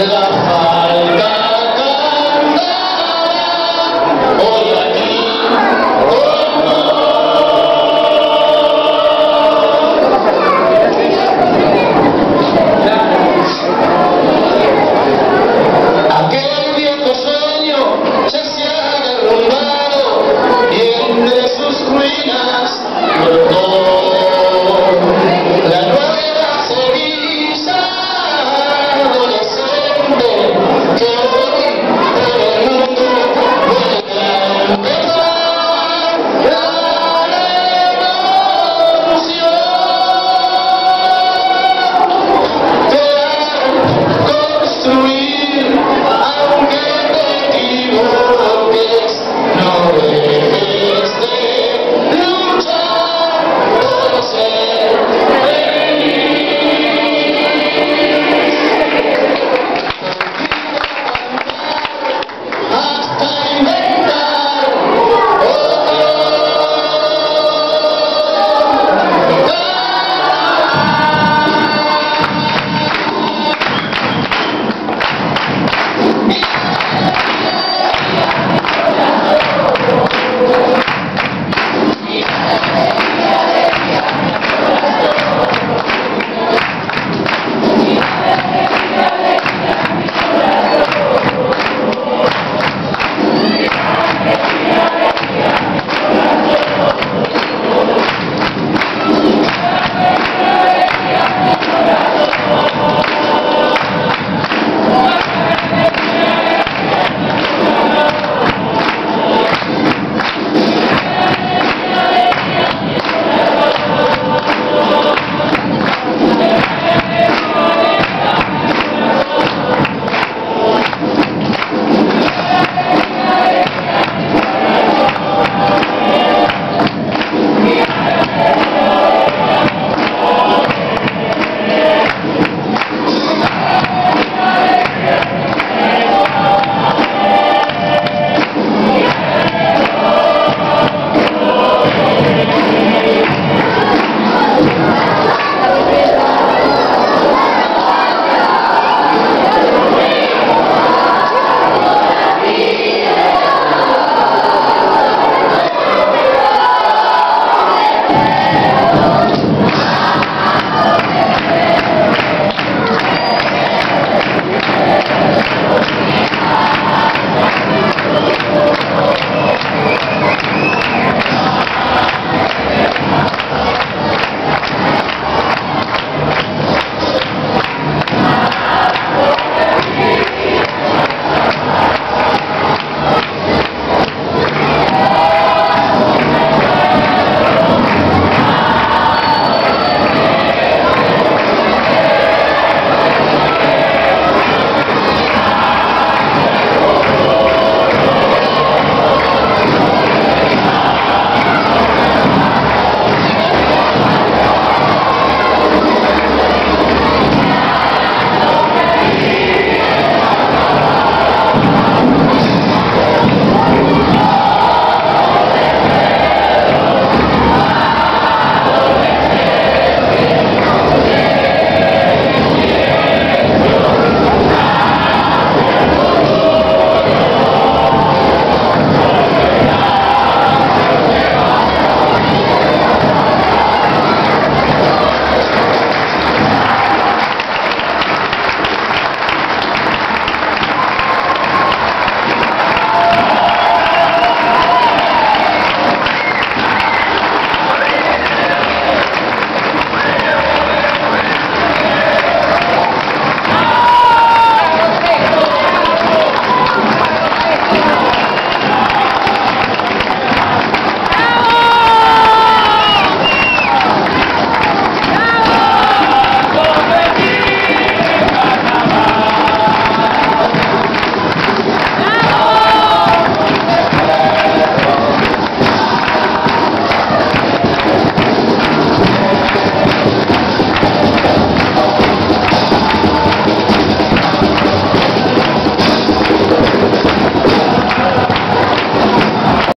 Obrigado.